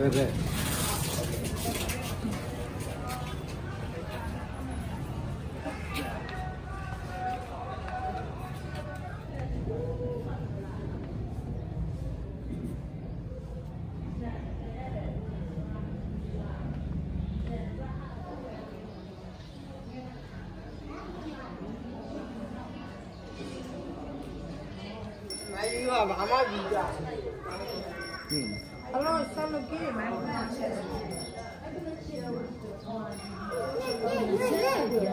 왜 왜? 아이고 마마비야 我讲了，干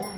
嘛？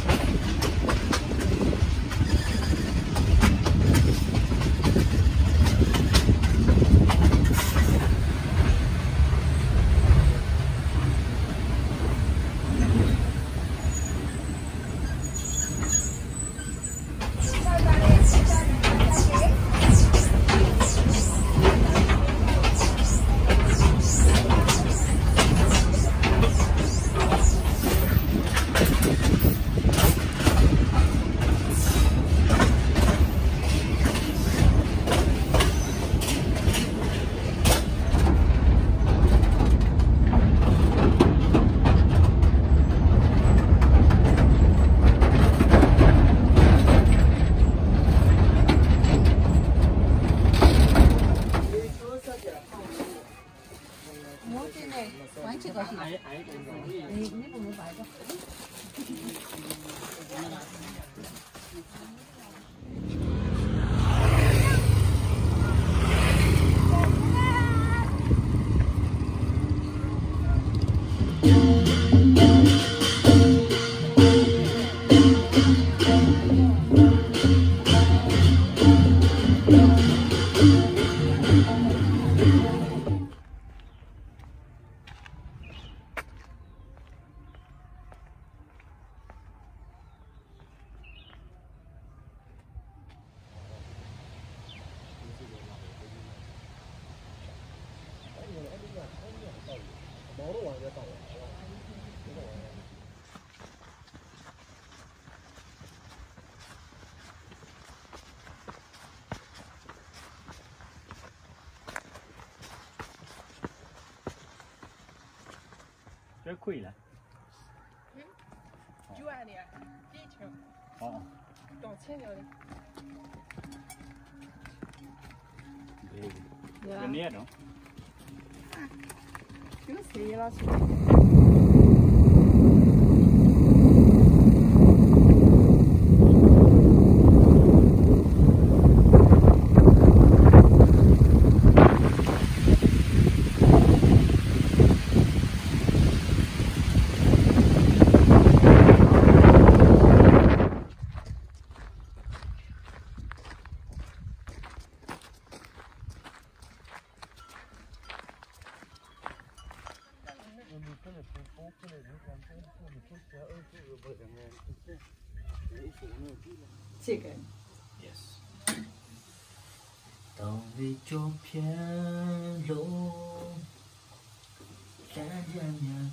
关起高兴了，你你不能坏一。这亏了。九万的，一千。哦。多钱了的？对。这捏着。就是了。Tove ciò piano, caglia mia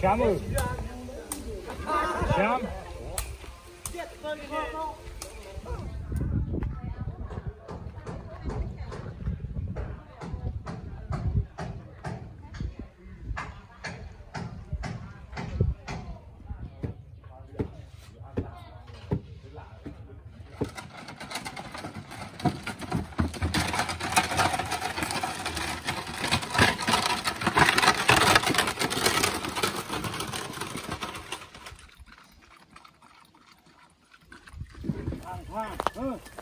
Şamur. Şam. Şam.